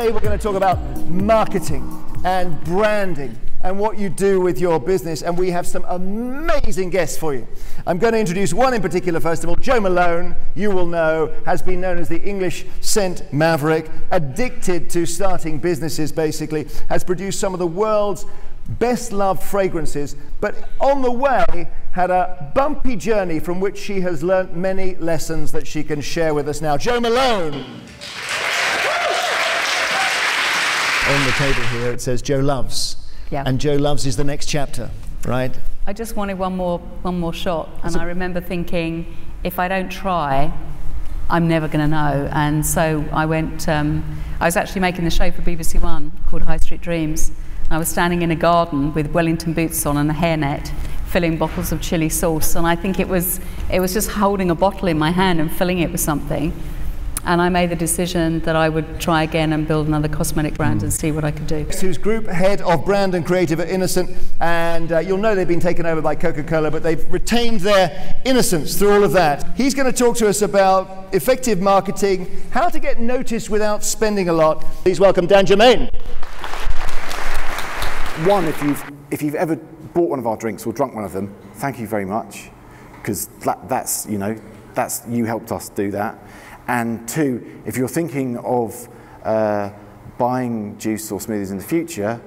Today we're going to talk about marketing and branding and what you do with your business. And we have some amazing guests for you. I'm going to introduce one in particular, first of all. Jo Malone, you will know, has been known as the English scent maverick, addicted to starting businesses, basically, has produced some of the world's best loved fragrances, but on the way had a bumpy journey from which she has learnt many lessons that she can share with us now. Jo Malone. On the table here it says Jo Loves. Yeah. And Jo Loves is the next chapter, right? I just wanted one more, one more shot, and I remember thinking, if I don't try, I'm never going to know. And so I went. Um, I was actually making the show for BBC One called High Street Dreams. I was standing in a garden with Wellington boots on and a hairnet, filling bottles of chili sauce, and I think it was it was just holding a bottle in my hand and filling it with something. And I made the decision that I would try again and build another cosmetic brand and see what I could do. Who's group head of brand and creative at Innocent, and uh, you'll know they've been taken over by Coca-Cola, but they've retained their innocence through all of that. He's going to talk to us about effective marketing, how to get noticed without spending a lot. Please welcome Dan Germain. One, if you've, if you've ever bought one of our drinks or drunk one of them, thank you very much, because that, that's, you know, that's, you helped us do that. And two, if you're thinking of uh, buying juice or smoothies in the future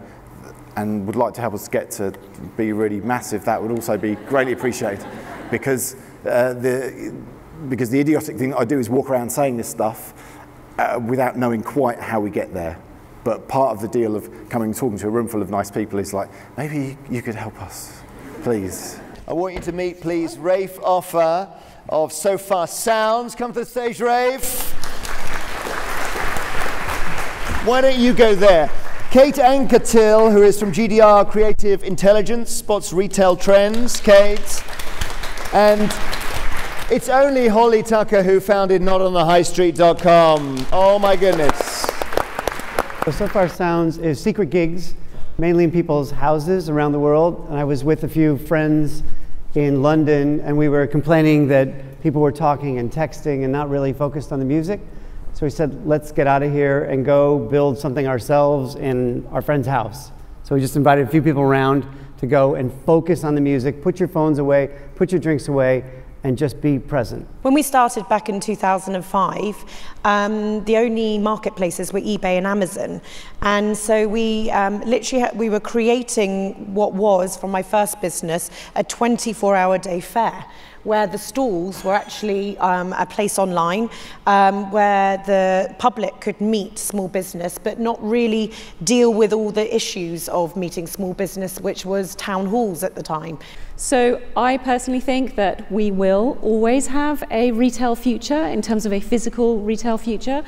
and would like to help us get to be really massive, that would also be greatly appreciated. Because, uh, the, because the idiotic thing I do is walk around saying this stuff uh, without knowing quite how we get there. But part of the deal of coming and talking to a room full of nice people is like, maybe you could help us, please. I want you to meet, please, Rafe Offer of Sofar Sounds. Come to the stage, Rafe. Why don't you go there? Kate Anketill, who is from GDR Creative Intelligence, spots retail trends. Kate. And it's only Holly Tucker who founded notonthehighstreet.com. Oh my goodness. Sofar Sounds is secret gigs, mainly in people's houses around the world. And I was with a few friends in London, and we were complaining that people were talking and texting and not really focused on the music. So we said, let's get out of here and go build something ourselves in our friend's house. So we just invited a few people around to go and focus on the music, put your phones away, put your drinks away, and just be present. When we started back in 2005, um, the only marketplaces were eBay and Amazon. And so we um, literally, we were creating what was, from my first business, a 24-hour day fair where the stalls were actually um, a place online um, where the public could meet small business but not really deal with all the issues of meeting small business, which was town halls at the time. So I personally think that we will always have a retail future in terms of a physical retail future,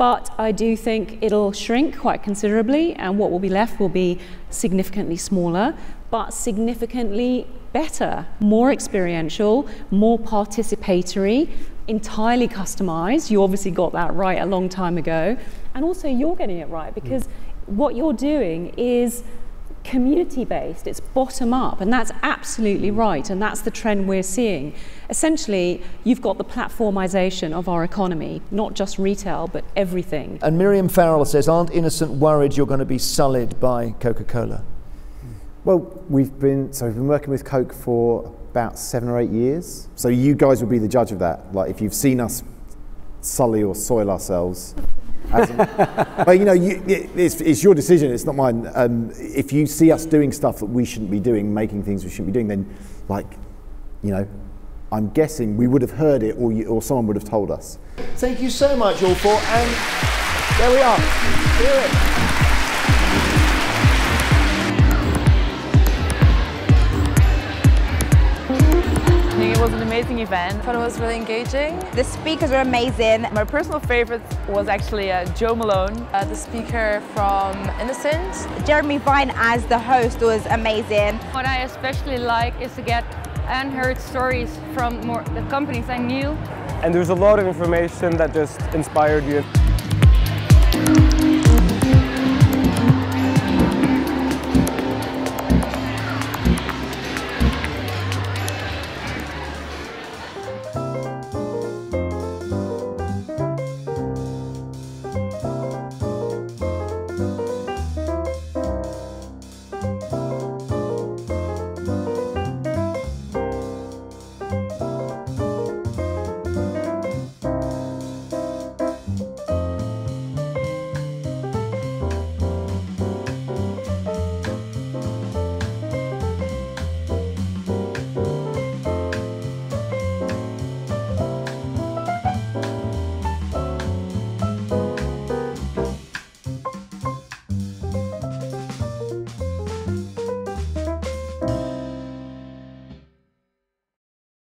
but I do think it'll shrink quite considerably and what will be left will be significantly smaller, but significantly better, more experiential, more participatory, entirely customized. You obviously got that right a long time ago. And also, you're getting it right because what you're doing is community based, it's bottom up, and that's absolutely right, and that's the trend we're seeing. Essentially, you've got the platformization of our economy, not just retail, but everything. And Miriam Farrell says, Aren't innocent worried you're going to be sullied by Coca Cola? Well, we've been so we've been working with Coke for about seven or eight years. So you guys will be the judge of that. Like if you've seen us sully or soil ourselves. As in, but you know, you, it's, it's, your decision. It's not mine. Um, if you see us doing stuff that we shouldn't be doing, making things we shouldn't be doing, then like, you know, I'm guessing we would have heard it, or you, or someone would have told us. Thank you so much, all four. And there we are. Was an amazing event. I thought it was really engaging. The speakers were amazing. My personal favorite was actually uh, Jo Malone. Uh, the speaker from Innocent. Jeremy Vine as the host was amazing. What I especially like is to get and heard stories from more the companies I knew. And there's a lot of information that just inspired you.